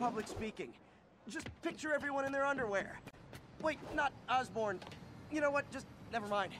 public speaking. Just picture everyone in their underwear. Wait, not Osborne. You know what? Just never mind.